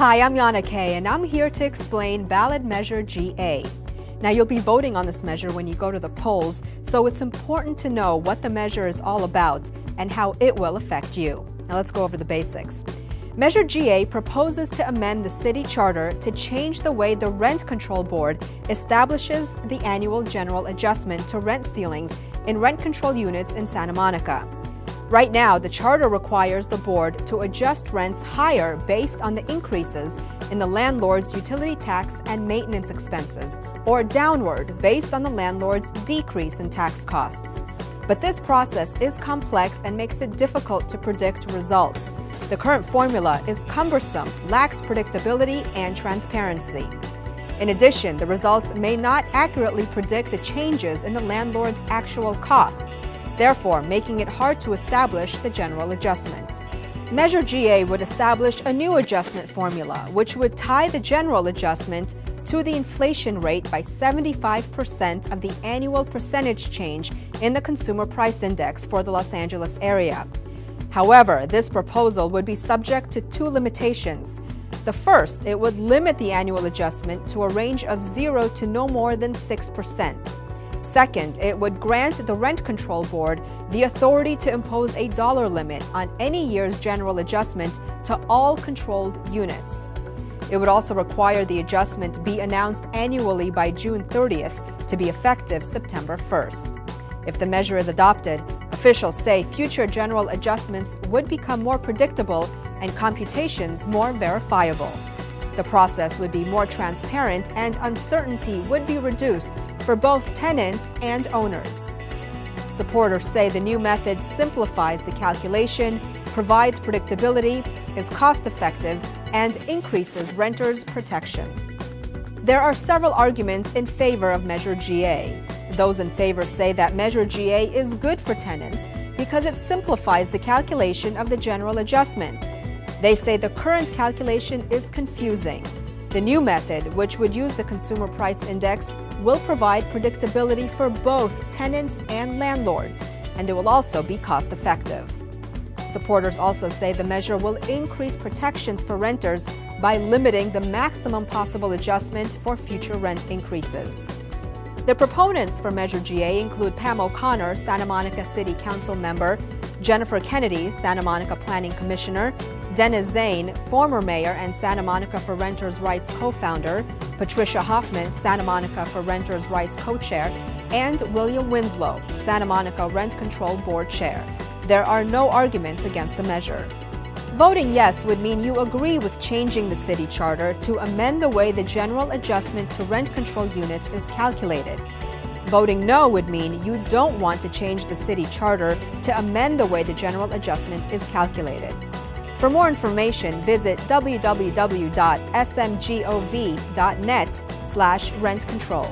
Hi, I'm Yana Kay, and I'm here to explain Ballot Measure GA. Now, you'll be voting on this measure when you go to the polls, so it's important to know what the measure is all about and how it will affect you. Now, let's go over the basics. Measure GA proposes to amend the city charter to change the way the Rent Control Board establishes the annual general adjustment to rent ceilings in rent control units in Santa Monica. Right now, the charter requires the board to adjust rents higher based on the increases in the landlord's utility tax and maintenance expenses, or downward based on the landlord's decrease in tax costs. But this process is complex and makes it difficult to predict results. The current formula is cumbersome, lacks predictability and transparency. In addition, the results may not accurately predict the changes in the landlord's actual costs, therefore making it hard to establish the general adjustment. Measure GA would establish a new adjustment formula, which would tie the general adjustment to the inflation rate by 75% of the annual percentage change in the Consumer Price Index for the Los Angeles area. However, this proposal would be subject to two limitations. The first, it would limit the annual adjustment to a range of 0 to no more than 6%. Second, it would grant the Rent Control Board the authority to impose a dollar limit on any year's general adjustment to all controlled units. It would also require the adjustment to be announced annually by June 30th to be effective September 1st. If the measure is adopted, officials say future general adjustments would become more predictable and computations more verifiable. The process would be more transparent and uncertainty would be reduced for both tenants and owners. Supporters say the new method simplifies the calculation, provides predictability, is cost effective, and increases renters' protection. There are several arguments in favor of Measure GA. Those in favor say that Measure GA is good for tenants because it simplifies the calculation of the general adjustment. They say the current calculation is confusing. The new method, which would use the Consumer Price Index, will provide predictability for both tenants and landlords, and it will also be cost effective. Supporters also say the measure will increase protections for renters by limiting the maximum possible adjustment for future rent increases. The proponents for Measure GA include Pam O'Connor, Santa Monica City Council member, Jennifer Kennedy, Santa Monica Planning Commissioner, Dennis Zane, former mayor and Santa Monica for Renters' Rights co-founder, Patricia Hoffman, Santa Monica for Renters' Rights co-chair, and William Winslow, Santa Monica Rent Control Board chair. There are no arguments against the measure. Voting yes would mean you agree with changing the city charter to amend the way the general adjustment to rent control units is calculated. Voting no would mean you don't want to change the city charter to amend the way the general adjustment is calculated. For more information, visit www.smgov.net slash rent control.